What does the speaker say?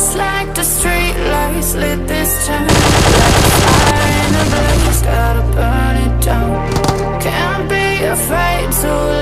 Just like the street lights lit this town. I fire in a gotta burn it down. Can't be afraid to